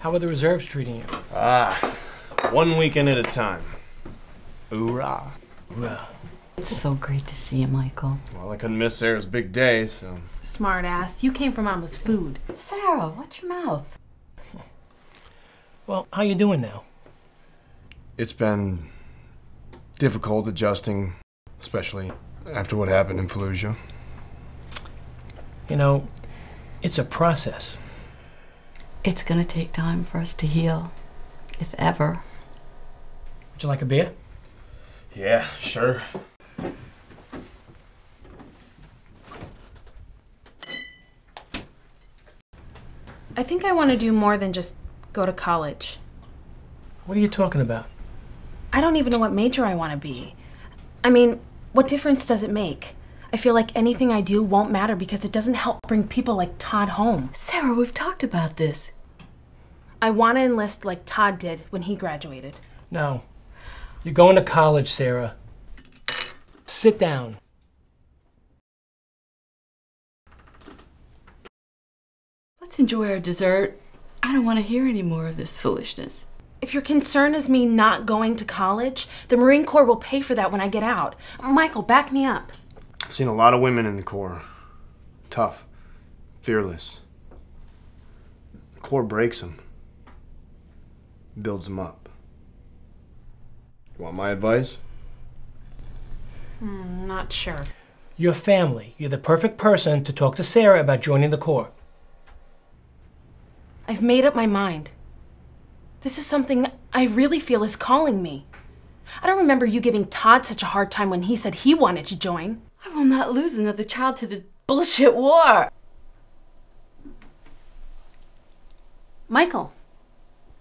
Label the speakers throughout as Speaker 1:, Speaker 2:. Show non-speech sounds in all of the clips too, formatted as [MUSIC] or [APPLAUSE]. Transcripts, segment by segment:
Speaker 1: How are the reserves treating you?
Speaker 2: Ah, one weekend at a time. Hoorah.
Speaker 1: Well,
Speaker 3: It's so great to see you, Michael.
Speaker 2: Well, I couldn't miss Sarah's big day, so.
Speaker 4: Smart ass. You came for Mama's food.
Speaker 3: Sarah, watch your mouth.
Speaker 1: well, how you doing now?
Speaker 2: It's been difficult adjusting, especially after what happened in Fallujah.
Speaker 1: You know, it's a process.
Speaker 3: It's gonna take time for us to heal, if ever.
Speaker 1: Would you like a beer?
Speaker 2: Yeah, sure.
Speaker 4: I think I want to do more than just go to college.
Speaker 1: What are you talking about?
Speaker 4: I don't even know what major I want to be. I mean, what difference does it make? I feel like anything I do won't matter because it doesn't help bring people like Todd home.
Speaker 3: Sarah, we've talked about this.
Speaker 4: I want to enlist like Todd did when he graduated.
Speaker 1: No. You're going to college, Sarah. Sit down.
Speaker 3: Let's enjoy our dessert. I don't want to hear any more of this foolishness.
Speaker 4: If your concern is me not going to college, the Marine Corps will pay for that when I get out. Michael, back me up.
Speaker 2: I've seen a lot of women in the Corps. Tough, fearless. The Corps breaks them, builds them up. You want my advice?
Speaker 4: I'm not sure.
Speaker 1: Your family. You're the perfect person to talk to Sarah about joining the Corps.
Speaker 4: I've made up my mind. This is something I really feel is calling me. I don't remember you giving Todd such a hard time when he said he wanted to join.
Speaker 3: I will not lose another child to this bullshit war.
Speaker 4: Michael,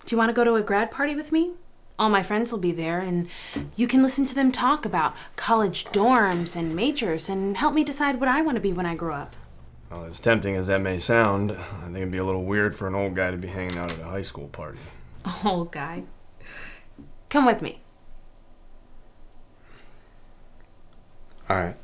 Speaker 4: do you want to go to a grad party with me? All my friends will be there, and you can listen to them talk about college dorms and majors and help me decide what I want to be when I grow up.
Speaker 2: Well, as tempting as that may sound, I think it'd be a little weird for an old guy to be hanging out at a high school party. [LAUGHS]
Speaker 4: Old guy. Come with me.
Speaker 2: All right.